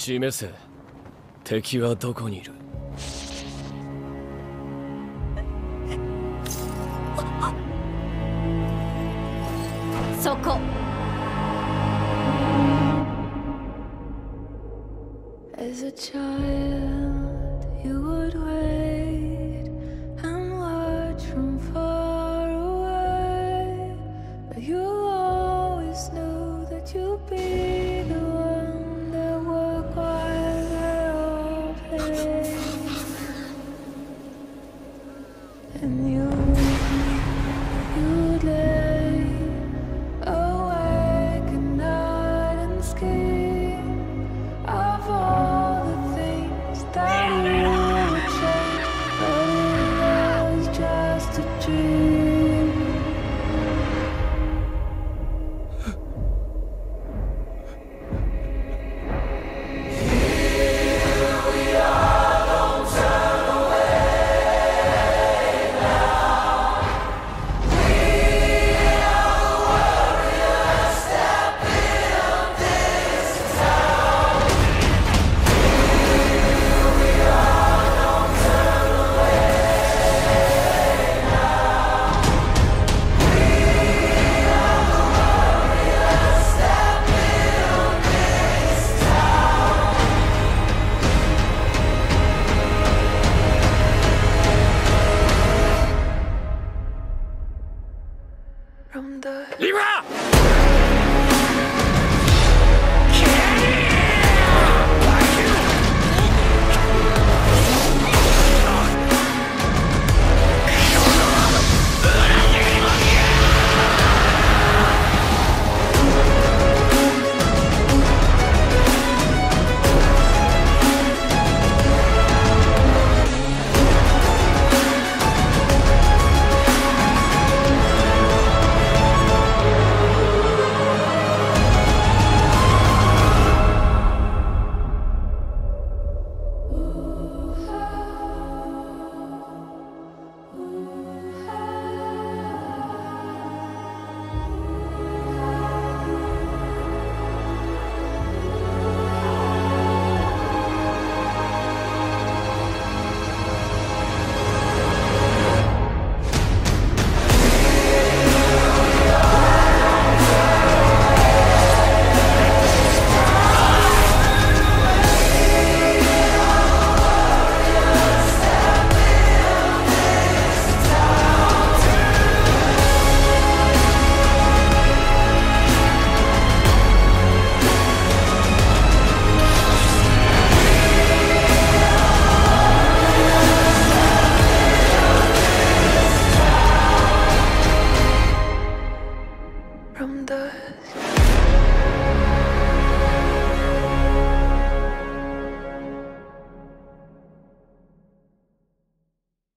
示せ敵はどこにいるそこ As a child, you would wait And you, From the 今